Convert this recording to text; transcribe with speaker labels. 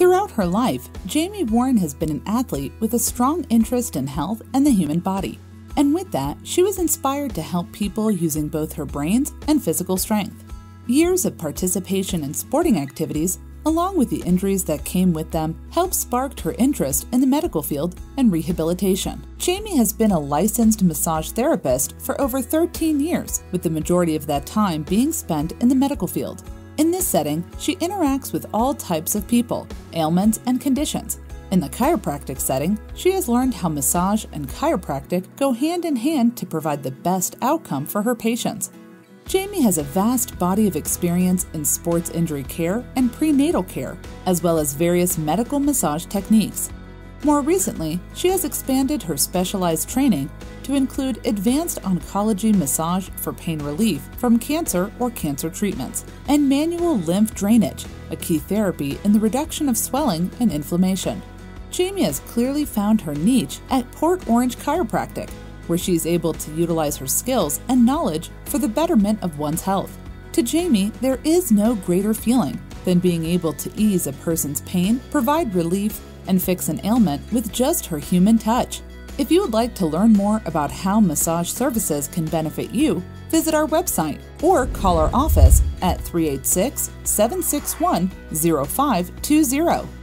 Speaker 1: Throughout her life, Jamie Warren has been an athlete with a strong interest in health and the human body. And with that, she was inspired to help people using both her brains and physical strength. Years of participation in sporting activities, along with the injuries that came with them, helped spark her interest in the medical field and rehabilitation. Jamie has been a licensed massage therapist for over 13 years, with the majority of that time being spent in the medical field. In this setting, she interacts with all types of people, ailments, and conditions. In the chiropractic setting, she has learned how massage and chiropractic go hand in hand to provide the best outcome for her patients. Jamie has a vast body of experience in sports injury care and prenatal care, as well as various medical massage techniques. More recently, she has expanded her specialized training to include advanced oncology massage for pain relief from cancer or cancer treatments, and manual lymph drainage, a key therapy in the reduction of swelling and inflammation. Jamie has clearly found her niche at Port Orange Chiropractic, where she is able to utilize her skills and knowledge for the betterment of one's health. To Jamie, there is no greater feeling than being able to ease a person's pain, provide relief, and fix an ailment with just her human touch. If you would like to learn more about how massage services can benefit you, visit our website or call our office at 386 761 0520.